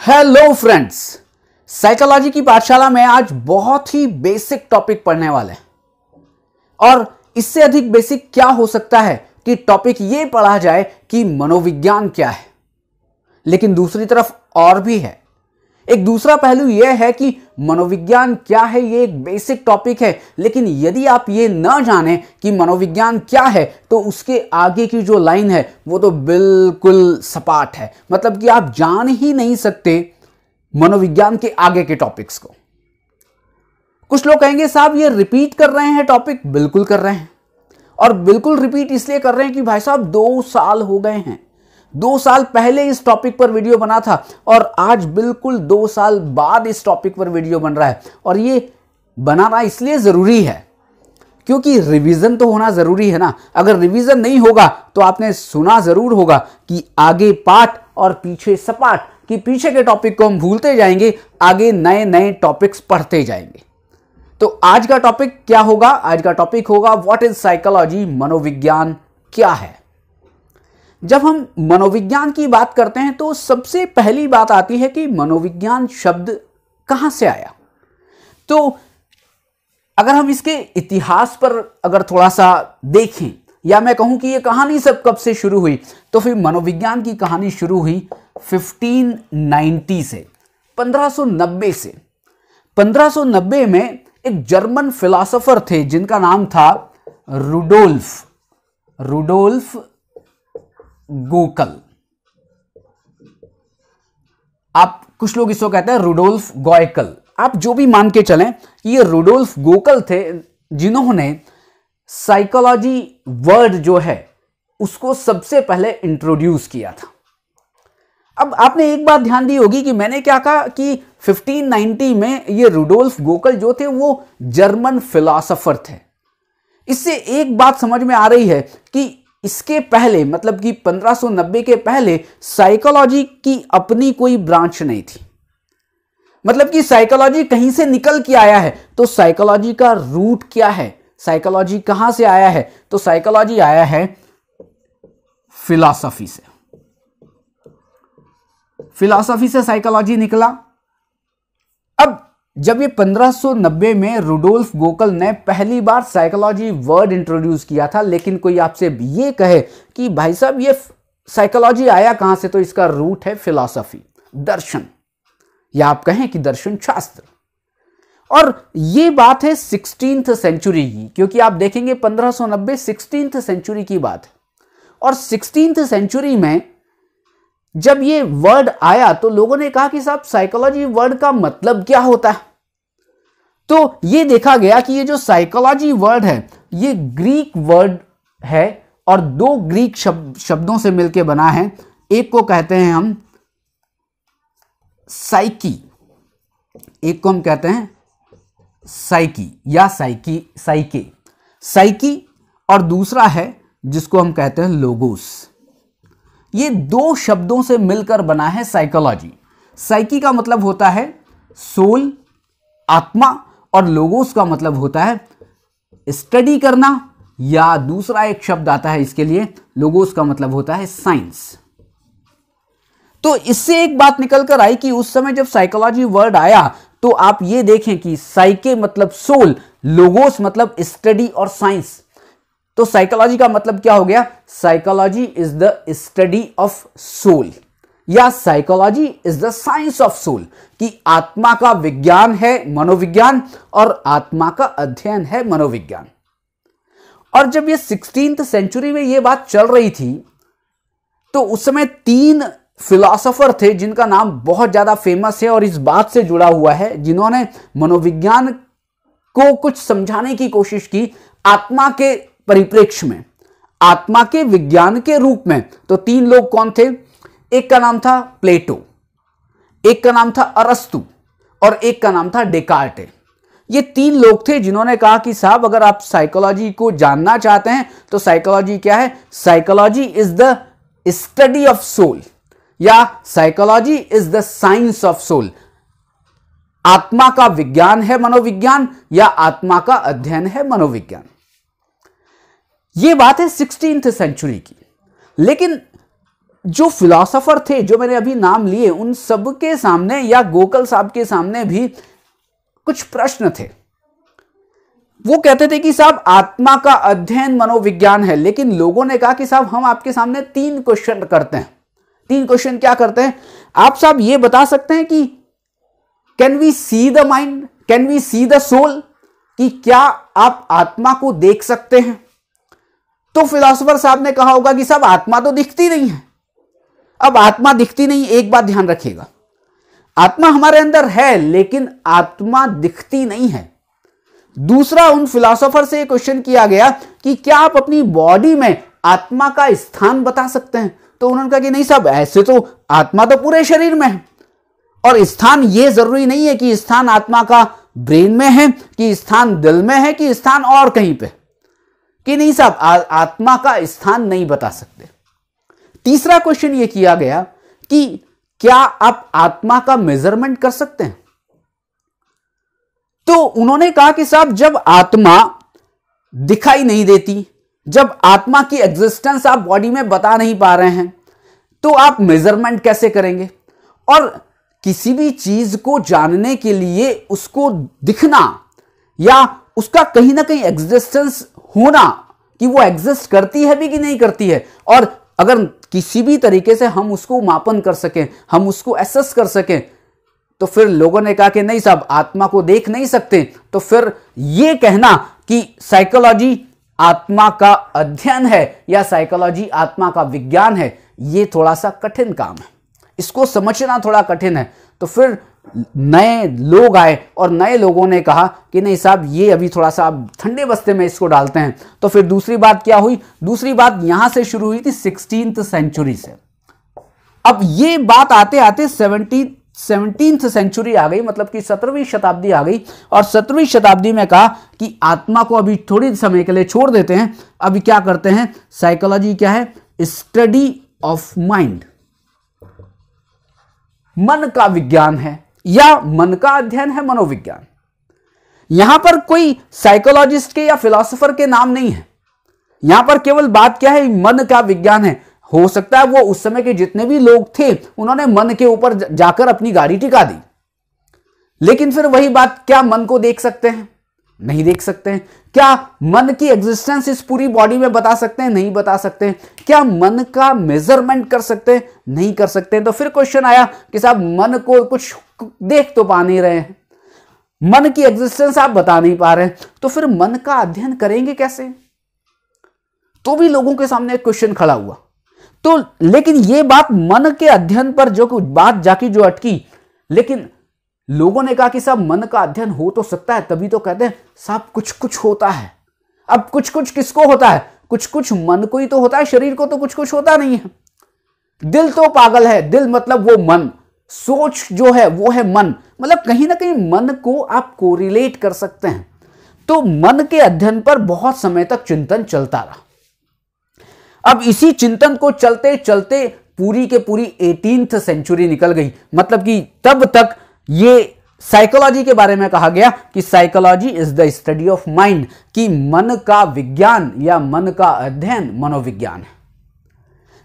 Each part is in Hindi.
हेलो फ्रेंड्स साइकोलॉजी की पाठशाला में आज बहुत ही बेसिक टॉपिक पढ़ने वाले हैं। और इससे अधिक बेसिक क्या हो सकता है कि टॉपिक ये पढ़ा जाए कि मनोविज्ञान क्या है। लेकिन दूसरी तरफ़ और भी है। एक दूसरा पहलू यह है कि मनोविज्ञान क्या है, ये एक बेसिक टॉपिक है। लेकिन यदि आप ये न जाने कि मनोविज्ञान क्या है तो उसके आगे की जो लाइन है, वो तो बिल्कुल सपाट है। मतलब कि आप जान ही नहीं सकते मनोविज्ञान के आगे के टॉपिक्स को। कुछ लोग कहेंगे, साहब, ये रिपीट कर रहे हैं टॉपिक बिल्कुल कर रहे हैं। और बिल्कुल रिपीट इसलिए कर रहे हैं कि भाई साहब, दो साल हो गए हैं। दो साल पहले इस टॉपिक पर वीडियो बना था और आज बिल्कुल दो साल बाद इस टॉपिक पर वीडियो बन रहा है। और ये बनाना इसलिए ज़रूरी है क्योंकि रिवीजन तो होना ज़रूरी है ना। अगर रिवीजन नहीं होगा तो आपने सुना ज़रूर होगा कि आगे पाठ और पीछे सपाट कि पीछे के टॉपिक को हम भूलते जाएँगे, आगे नए नए टॉपिक्स पढ़ते जाएँगे। तो आज का टॉपिक क्या होगा? आज का टॉपिक होगा व्हाट इज़ साइकोलॉजी मनोविज्ञान क्या है? जब हम मनोविज्ञान की बात करते हैं तो सबसे पहली बात आती है कि मनोविज्ञान शब्द कहाँ से आया? तो अगर हम इसके इतिहास पर अगर थोड़ा सा देखें, या मैं कहूँ कि ये कहानी सब कब से शुरू हुई तो फिर मनोविज्ञान की कहानी शुरू हुई 1590 से 1590 से 1590 में एक जर्मन फिलोसोफर थे जिनका नाम था रुडोल्फ। रुडोल्फ गोकल आप कुछ लोग इसको कहते हैं रुडोल्फ गोयकल आप जो भी मान के चलें कि ये रुडोल्फ गोकल थे जिन्होंने साइकोलॉजी वर्ड जो है, उसको सबसे पहले इंट्रोड्यूस किया था। अब आपने एक बात ध्यान दी होगी कि मैंने क्या कहा कि 1590 में ये रुडोल्फ गोकल जो थे, वो जर्मन फिलोसोफर थे। इससे एक बात समझ में आ रही है कि इसके पहले मतलब कि 1590 के पहले साइकोलॉजी की अपनी कोई ब्रांच नहीं थी। मतलब कि साइकोलॉजी कहीं से निकल के आया है तो साइकोलॉजी का रूट क्या है? साइकोलॉजी कहाँ से आया है? तो साइकोलॉजी आया है फिलॉसफी से। फिलॉसफी से साइकोलॉजी निकला। अब जब ये 1590 में रुडोल्फ गोकल ने पहली बार साइकोलॉजी वर्ड इंट्रोड्यूस किया था, लेकिन कोई आपसे ये कहे कि भाई साहब, ये साइकोलॉजी आया कहाँ से तो इसका रूट है फिलॉसफी दर्शन। या आप कहें कि दर्शन शास्त्र। और ये बात है सिक्सटीन सेंचुरी की, क्योंकि आप देखेंगे 1590 सिक्सटीन सेंचुरी की बात है। और सिक्सटीन सेंचुरी में जब ये वर्ड आया तो लोगों ने कहा कि साहब साइकोलॉजी वर्ड का मतलब क्या होता है? तो ये देखा गया कि ये जो साइकोलॉजी वर्ड है, ये ग्रीक वर्ड है और दो ग्रीक शब्द शब्दों से मिलकर बना है। एक को कहते हैं हम साइकी एक को हम कहते हैं साइकी या साइकी साइके साइकी और दूसरा है जिसको हम कहते हैं लोगोस ये दो शब्दों से मिलकर बना है साइकोलॉजी साइकी का मतलब होता है सोल आत्मा, और लोगोस का मतलब होता है स्टडी करना, या दूसरा एक शब्द आता है इसके लिए लोगोस का मतलब होता है साइंस तो इससे एक बात निकल कर आई कि उस समय जब साइकोलॉजी वर्ड आया तो आप ये देखें कि साइके मतलब सोल लोगोस मतलब स्टडी और साइंस तो साइकोलॉजी का मतलब क्या हो गया? Psychology is the study of soul या psychology is the science of soul कि आत्मा का विज्ञान है मनोविज्ञान और आत्मा का अध्ययन है मनोविज्ञान। और जब ये सिक्सटींथ सेंचुरी में ये बात चल रही थी तो उस समय तीन फिलोसोफर थे जिनका नाम बहुत ज़्यादा फ़ेमस है और इस बात से जुड़ा हुआ है, जिन्होंने मनोविज्ञान को कुछ समझाने की कोशिश की, आत्मा के परिप्रेक्ष्य में, आत्मा के विज्ञान के रूप में। तो तीन लोग कौन थे? एक का नाम था प्लेटो, एक का नाम था अरस्तु और एक का नाम था डेकार्टे। ये तीन लोग थे जिन्होंने कहा कि साहब, अगर आप साइकोलॉजी को जानना चाहते हैं तो साइकोलॉजी क्या है? Psychology is the study of soul या psychology is the science of soul आत्मा का विज्ञान है मनोविज्ञान या आत्मा का अध्ययन है मनोविज्ञान। ये बात है सिक्सटीन सेंचुरी की। लेकिन जो फिलोसोफर थे, जो मैंने अभी नाम लिए, उन सब के सामने या गोकल साहब के सामने भी कुछ प्रश्न थे। वो कहते थे कि साहब, आत्मा का अध्ययन मनोविज्ञान है, लेकिन लोगों ने कहा कि साहब, हम आपके सामने तीन क्वेश्चन करते हैं। तीन क्वेश्चन क्या करते हैं? आप साहब ये बता सकते हैं कि can we see the mind can we see the soul कि क्या आप आत्मा को देख सकते हैं? तो फिलोसोफर साहब ने कहा होगा कि साहब, आत्मा तो दिखती नहीं है। अब आत्मा दिखती नहीं, एक बात ध्यान रखिएगा। आत्मा हमारे अंदर है, लेकिन आत्मा दिखती नहीं है। दूसरा, उन फिलोसोफर से क्वेश्चन किया गया कि क्या आप अपनी बॉडी में आत्मा का स्थान बता सकते हैं? तो उन्होंने कहा कि नहीं साहब, ऐसे तो आत्मा तो पूरे शरीर में है। और स्थान ये ज़रूरी नहीं है कि स्थान आत्मा का ब्रेन में है, कि स्थान दिल में है, कि स्थान और कहीं पे। कि नहीं साहब आत्मा का स्थान नहीं बता सकते। तीसरा क्वेश्चन ये किया गया कि क्या आप आत्मा का मेज़रमेंट कर सकते हैं? तो उन्होंने कहा कि साहब, जब आत्मा दिखाई नहीं देती, जब आत्मा की एग्जिस्टेंस आप बॉडी में बता नहीं पा रहे हैं तो आप मेज़रमेंट कैसे करेंगे? और किसी भी चीज़ को जानने के लिए उसको दिखना या उसका कहीं ना कहीं एग्जिस्टेंस होना कि वो एग्जिस्ट करती है भी कि नहीं करती है। और अगर किसी भी तरीके से हम उसको मापन कर सकें, हम उसको एसेस कर सकें तो फिर लोगों ने कहा कि नहीं साहब, आत्मा को देख नहीं सकते। तो फिर यह कहना कि साइकोलॉजी आत्मा का अध्ययन है या साइकोलॉजी आत्मा का विज्ञान है, ये थोड़ा सा कठिन काम है। इसको समझना थोड़ा कठिन है। तो फिर नए लोग आए और नए लोगों ने कहा कि नहीं साहब, ये अभी थोड़ा सा ठंडे बस्ते में इसको डालते हैं। तो फिर दूसरी बात क्या हुई? दूसरी बात यहाँ से शुरू हुई थी सिक्सटीन सेंचुरी से। अब ये बात आते आते सेवनटीन सेवनटीन सेंचुरी आ गई मतलब कि सत्रहवीं शताब्दी आ गई। और सत्रहवीं शताब्दी में कहा कि आत्मा को अभी थोड़ी समय के लिए छोड़ देते हैं। अभी क्या करते हैं? साइकोलॉजी क्या है? Study of mind. मन का विज्ञान है। या मन का अध्ययन है मनोविज्ञान। यहाँ पर कोई साइकोलॉजिस्ट के या फिलोसोफर के नाम नहीं है। यहाँ पर केवल बात क्या है, मन का विज्ञान है। हो सकता है वो उस समय के जितने भी लोग थे, उन्होंने मन के ऊपर जाकर अपनी गाड़ी टिका दी। लेकिन फिर वही बात, क्या मन को देख सकते हैं? नहीं देख सकते हैं। क्या मन की एग्जिस्टेंस इस पूरी बॉडी में बता सकते हैं? नहीं बता सकते हैं। क्या मन का मेज़रमेंट कर सकते हैं? नहीं कर सकते हैं। तो फिर क्वेश्चन आया कि साहब, मन को कुछ देख तो पा नहीं रहे हैं। मन की एग्जिस्टेंस आप बता नहीं पा रहे तो फिर मन का अध्ययन करेंगे कैसे? तो भी लोगों के सामने क्वेश्चन खड़ा हुआ। तो लेकिन यह बात मन के अध्ययन पर जो बात जाकी जो अटकी, लेकिन लोगों ने कहा कि साहब, मन का अध्ययन हो तो सकता है, तभी तो कहते हैं, साहब कुछ कुछ होता है। अब कुछ कुछ किसको होता है? कुछ कुछ मन को ही तो होता है, शरीर को तो कुछ कुछ होता नहीं है। दिल तो पागल है, दिल मतलब वो मन। सोच जो है, वो है मन। मतलब कहीं ना कहीं मन को आप कोरिलेट कर सकते हैं। तो मन के अध्ययन पर बहुत समय तक चिंतन चलता रहा। अब इसी चिंतन को चलते चलते पूरी के पूरी एटीनथ सेंचुरी निकल गई। मतलब कि तब तक ये साइकोलॉजी के बारे में कहा गया कि psychology is the study of mind कि मन का विज्ञान या मन का अध्ययन मनोविज्ञान है।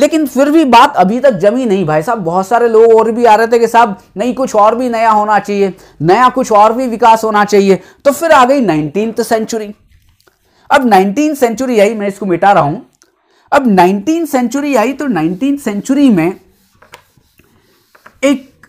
लेकिन फिर भी बात अभी तक जमी नहीं, भाई साहब। बहुत सारे लोग और भी आ रहे थे कि साहब, नहीं, कुछ और भी नया होना चाहिए, नया कुछ और भी विकास होना चाहिए। तो फिर आ गई नाइनटीन सेंचुरी। अब नाइनटीन सेंचुरी आई, मैं इसको मिटा रहा हूँ। अब नाइनटीन सेंचुरी आई तो नाइनटीन सेंचुरी में एक,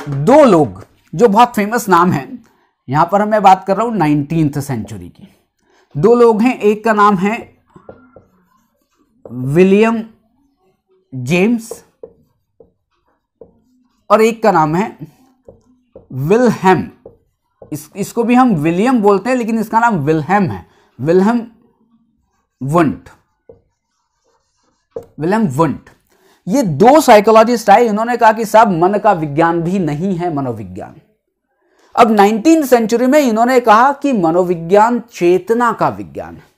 दो लोग, जो बहुत फ़ेमस नाम है, यहाँ पर मैं बात कर रहा हूँ नाइनटीन सेंचुरी की। दो लोग हैं, एक का नाम है विलियम जेम्स और एक का नाम है विलहेम। इस, इसको भी हम विलियम बोलते हैं लेकिन इसका नाम विलहेम है। Wilhelm Wundt. William Wundt. ये दो साइकोलॉजिस्ट आए इन्होंने कहा कि साहब मन का विज्ञान भी नहीं है मनोविज्ञान। अब नाइनटीन सेंचुरी में इन्होंने कहा कि मनोविज्ञान चेतना का विज्ञान है।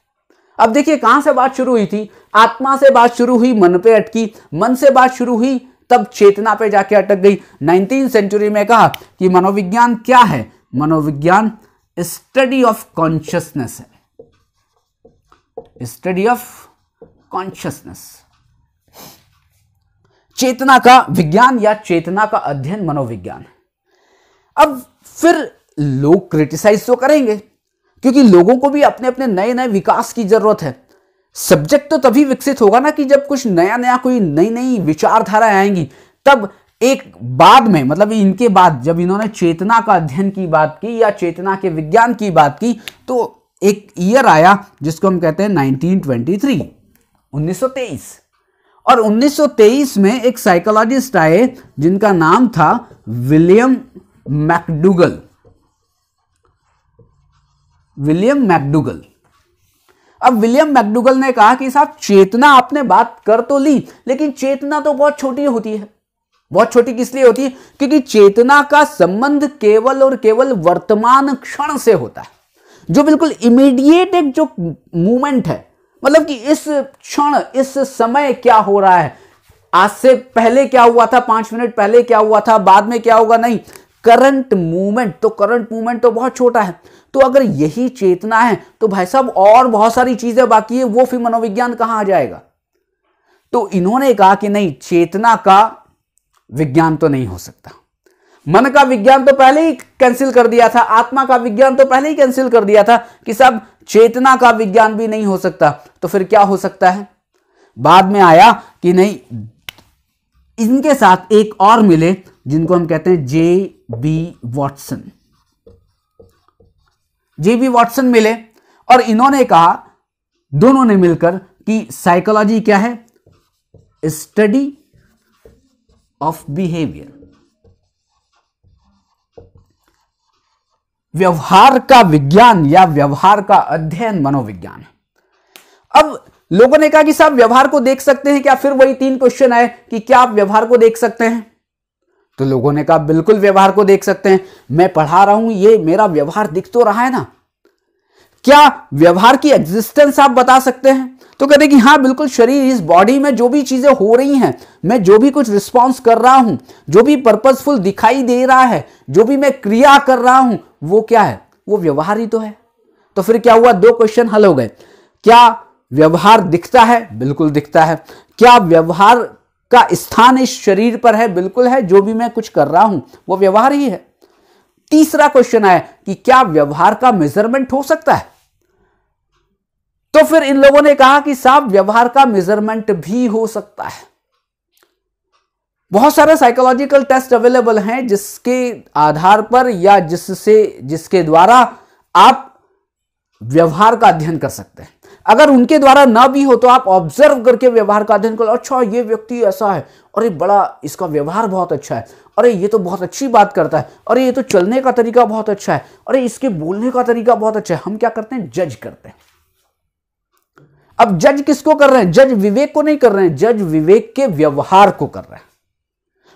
अब देखिए, कहाँ से बात शुरू हुई थी? आत्मा से बात शुरू हुई, मन पे अटकी। मन से बात शुरू हुई, तब चेतना पे जाके अटक गई। नाइनटीन सेंचुरी में कहा कि मनोविज्ञान क्या है? मनोविज्ञान स्टडी ऑफ़ कॉन्शियसनेस है। Study of consciousness. चेतना का विज्ञान या चेतना का अध्ययन मनोविज्ञान। अब फिर लोग क्रिटिसाइज तो करेंगे। क्योंकि लोगों को भी अपने अपने नए नए विकास की ज़रूरत है। सब्जेक्ट तो तभी विकसित होगा ना कि जब कुछ नया नया कोई नई नई विचारधारा आएँगी, तब एक बाद में मतलब इनके बाद जब इन्होंने चेतना का अध्ययन की बात की या चेतना के विज्ञान की बात की तो एक ईयर आया जिसको हम कहते हैं 1923 1923 और 1923 में एक साइकोलॉजिस्ट आए जिनका नाम था विलियम मैकडुगल। William McDougall. अब विलियम मैकडुगल ने कहा कि साहब, चेतना आपने बात कर तो ली, लेकिन चेतना तो बहुत छोटी होती है। बहुत छोटी किस लिए होती है? क्योंकि चेतना का संबंध केवल और केवल वर्तमान क्षण से होता है, जो बिल्कुल इमीडिएट एक जो मूवमेंट है। मतलब कि इस क्षण, इस समय क्या हो रहा है? आज से पहले क्या हुआ था? पाँच मिनट पहले क्या हुआ था? बाद में क्या होगा? नहीं। करंट मूवमेंट तो करंट मूवमेंट तो बहुत छोटा है। तो अगर यही चेतना है तो भाई साहब और बहुत सारी चीज़ें बाकी है, वो फिर मनोविज्ञान कहाँ आ जाएगा? तो इन्होंने कहा कि नहीं, चेतना का विज्ञान तो नहीं हो सकता। मन का विज्ञान तो पहले ही कैंसिल कर दिया था, आत्मा का विज्ञान तो पहले ही कैंसिल कर दिया था कि सब चेतना का विज्ञान भी नहीं हो सकता। तो फिर क्या हो सकता है? बाद में आया कि नहीं, इनके साथ एक और मिले जिनको हम कहते हैं J B Watson J B Watson मिले और इन्होंने कहा, दोनों ने मिलकर कि साइकोलॉजी क्या है? स्टडी ऑफ़ बिहेवियर व्यवहार का विज्ञान या व्यवहार का अध्ययन मनोविज्ञान अब लोगों ने कहा कि साहब, व्यवहार को देख सकते हैं क्या? फिर वही तीन क्वेश्चन आए कि क्या आप व्यवहार को देख सकते हैं? तो लोगों ने कहा, बिल्कुल व्यवहार को देख सकते हैं। मैं पढ़ा रहा हूँ, ये मेरा व्यवहार दिख तो रहा है ना। क्या व्यवहार की एग्जिस्टेंस आप बता सकते हैं? तो कहते कि हाँ बिल्कुल शरीर, इस बॉडी में जो भी चीज़ें हो रही हैं, मैं जो भी कुछ रिस्पॉन्स कर रहा हूँ, जो भी पर्पजफुल दिखाई दे रहा है, जो भी मैं क्रिया कर रहा हूँ, वो क्या है? वो व्यवहार ही तो है। तो फिर क्या हुआ? दो क्वेश्चन हल हो गए। क्या व्यवहार दिखता है? बिल्कुल दिखता है। क्या व्यवहार का स्थान इस शरीर पर है, बिल्कुल है, जो भी मैं कुछ कर रहा हूँ, वो व्यवहार ही है। तीसरा क्वेश्चन है कि क्या व्यवहार का मेज़रमेंट हो सकता है? तो फिर इन लोगों ने कहा कि साहब, व्यवहार का मेज़रमेंट भी हो सकता है। बहुत सारे साइकोलॉजिकल टेस्ट अवेलेबल हैं, जिसके आधार पर या जिससे, जिसके द्वारा आप व्यवहार का अध्ययन कर सकते हैं। अगर उनके द्वारा ना भी हो तो आप ऑब्ज़र्व करके व्यवहार का अध्ययन करो। अच्छा ये व्यक्ति ऐसा है ये बड़ा, इसका व्यवहार बहुत अच्छा है, अरे ये तो बहुत अच्छी बात करता है, अरे ये तो चलने का तरीका बहुत अच्छा है, अरे इसके बोलने का तरीका बहुत अच्छा है। हम क्या करते हैं? जज करते हैं। अब जज किसको कर रहे हैं? जज विवेक को नहीं कर रहे हैं जज विवेक के व्यवहार को कर रहे हैं।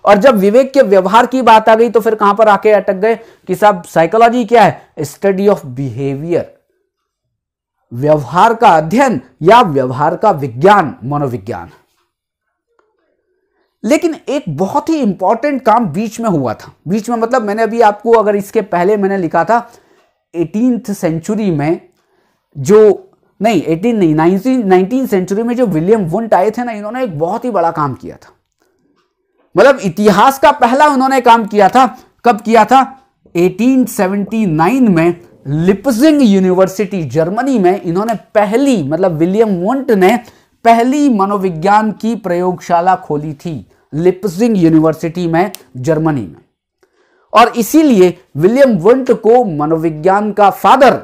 और जब विवेक के व्यवहार की बात आ गई तो फिर कहाँ पर आके अटक गए? कि साहब साइकोलॉजी क्या है? स्टडी ऑफ़ बिहेवियर व्यवहार का अध्ययन या व्यवहार का विज्ञान, मनोविज्ञान। लेकिन एक बहुत ही इंपॉर्टेंट काम बीच में हुआ था। बीच में मतलब मैंने अभी आपको अगर इसके पहले मैंने लिखा था एटीन सेंचुरी में जो, नहीं एटीन नहीं नाइनटीन नाइनटीन सेंचुरी में जो विलियम वुंट आए थे ना, इन्होंने एक बहुत ही बड़ा काम किया था। मतलब इतिहास का पहला उन्होंने काम किया था। कब किया था? 1879 में लिपजिंग यूनिवर्सिटी, जर्मनी में इन्होंने पहली मतलब विलियम वुंट ने पहली मनोविज्ञान की प्रयोगशाला खोली थी लिपजिंग यूनिवर्सिटी में, जर्मनी में। और इसीलिए विलियम वुंट को मनोविज्ञान का फादर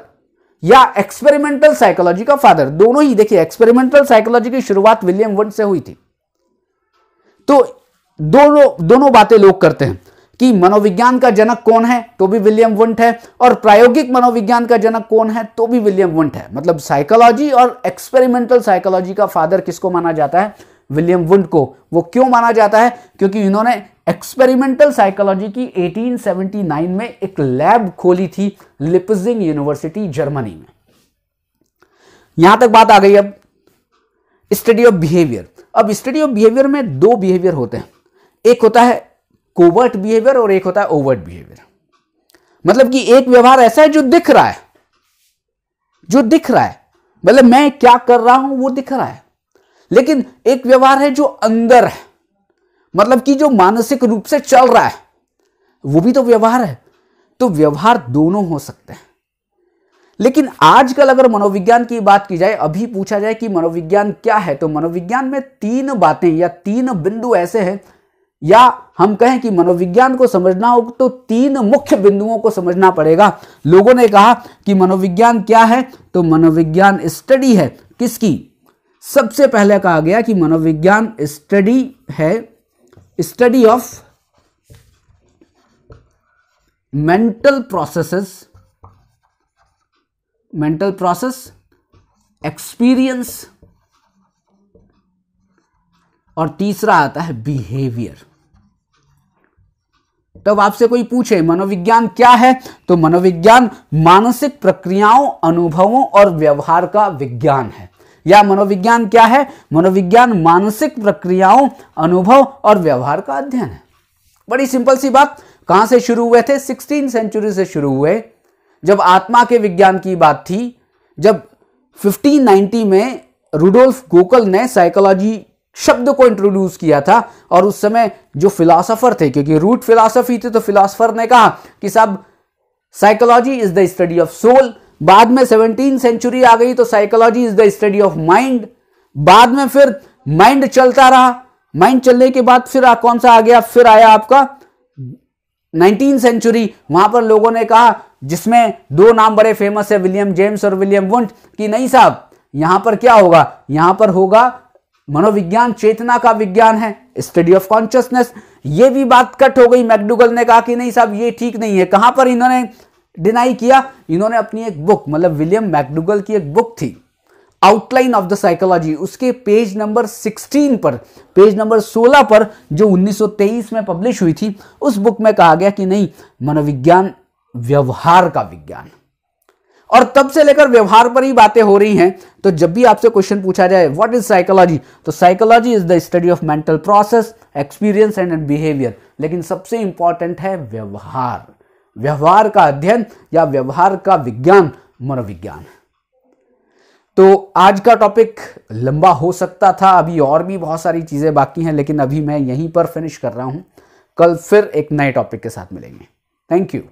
या एक्सपेरिमेंटल साइकोलॉजी का फादर, दोनों ही, देखिए, एक्सपेरिमेंटल साइकोलॉजी की शुरुआत विलियम वंट से हुई थी। तो दोनों दोनों बातें लोग करते हैं। कि मनोविज्ञान का जनक कौन है? तो भी विलियम वुंट है। और प्रायोगिक मनोविज्ञान का जनक कौन है? तो भी विलियम वुंट है। मतलब साइकोलॉजी और एक्सपेरिमेंटल साइकोलॉजी का फादर किसको माना जाता है? विलियम वुंट को। वो क्यों माना जाता है? क्योंकि इन्होंने एक्सपेरिमेंटल साइकोलॉजी की 1879 में एक लैब खोली थी लिपजिंग यूनिवर्सिटी जर्मनी में। यहाँ तक बात आ गई अब। स्टडी ऑफ़ बिहेवियर अब स्टडी ऑफ़ बिहेवियर में दो बिहेवियर होते हैं। एक होता है कोवर्ट बिहेवियर और एक होता है ओवर्ट बिहेवियर मतलब कि एक व्यवहार ऐसा है जो दिख रहा है, जो दिख रहा है। मतलब मैं क्या कर रहा हूँ वो दिख रहा है। लेकिन एक व्यवहार है जो अंदर है। मतलब कि जो मानसिक रूप से चल रहा है, वो भी तो व्यवहार है। तो व्यवहार दोनों हो सकते हैं। लेकिन आजकल अगर मनोविज्ञान की बात की जाए, अभी पूछा जाए कि मनोविज्ञान क्या है तो मनोविज्ञान में तीन बातें या तीन बिंदु ऐसे हैं या हम कहें कि मनोविज्ञान को समझना हो तो तीन मुख्य बिंदुओं को समझना पड़ेगा। लोगों ने कहा कि मनोविज्ञान क्या है? तो मनोविज्ञान स्टडी है। किसकी? सबसे पहले कहा गया कि मनोविज्ञान स्टडी है, study of mental processes, mental process, experience, और तीसरा आता है बिहेवियर। तब आपसे कोई पूछे, मनोविज्ञान क्या है? तो मनोविज्ञान मानसिक प्रक्रियाओं, अनुभवों और व्यवहार का विज्ञान है। या मनोविज्ञान क्या है? मनोविज्ञान मानसिक प्रक्रियाओं, अनुभव और व्यवहार का अध्ययन है। बड़ी सिंपल सी बात, कहाँ से शुरू हुए थे? सिक्सटीन सेंचुरी से शुरू हुए, जब आत्मा के विज्ञान की बात थी, जब 1590 में रुडोल्फ गोकल ने साइकोलॉजी शब्द को इंट्रोड्यूस किया था और उस समय जो फिलोसोफर थे क्योंकि रूट फिलोसफी थी तो फिलोसोफर ने कहा कि सब psychology is the study of soul बाद में सेवनटीन सेंचुरी आ गई तो psychology is the study of mind बाद में फिर माइंड चलता रहा। माइंड चलने के बाद फिर आ, कौन सा आ गया? फिर आया आपका नाइनटीन सेंचुरी वहाँ पर लोगों ने कहा जिसमें दो नाम बड़े फ़ेमस है विलियम जेम्स और विलियम वुंट कि नहीं साहब यहाँ पर क्या होगा? यहाँ पर होगा मनोविज्ञान चेतना का विज्ञान है स्टडी ऑफ़ कॉन्शियसनेस ये भी बात कट हो गई, मैकडुगल ने कहा कि नहीं साहब, ये ठीक नहीं है। कहाँ पर इन्होंने डिनाई किया? इन्होंने अपनी एक बुक मतलब विलियम मैकडुगल की एक बुक थी आउटलाइन ऑफ़ द साइकोलॉजी उसके पेज नंबर 16 पर पेज नंबर 16 पर, जो 1923 में पब्लिश हुई थी, उस बुक में कहा गया कि नहीं, मनोविज्ञान व्यवहार का विज्ञान। और तब से लेकर व्यवहार पर ही बातें हो रही हैं। तो जब भी आपसे क्वेश्चन पूछा जाए व्हाट इज़ साइकोलॉजी तो psychology is the study of mental process experience and behaviour लेकिन सबसे इंपॉर्टेंट है व्यवहार। व्यवहार का अध्ययन या व्यवहार का विज्ञान, मनोविज्ञान। तो आज का टॉपिक लंबा हो सकता था, अभी और भी बहुत सारी चीज़ें बाकी हैं, लेकिन अभी मैं यहीं पर फिनिश कर रहा हूँ। कल फिर एक नए टॉपिक के साथ मिलेंगे। Thank you